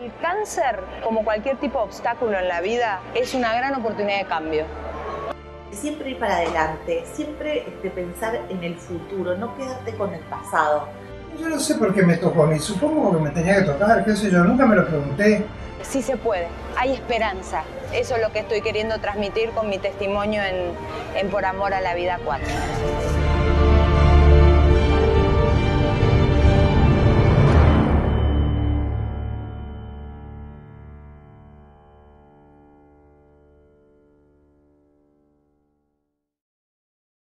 El cáncer, como cualquier tipo de obstáculo en la vida, es una gran oportunidad de cambio. Siempre ir para adelante, siempre este, pensar en el futuro, no quedarte con el pasado. Yo no sé por qué me tocó a mí, supongo que me tenía que tocar, qué sé yo, nunca me lo pregunté. Sí se puede, hay esperanza. Eso es lo que estoy queriendo transmitir con mi testimonio en, en Por Amor a la Vida 4.